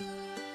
Bye.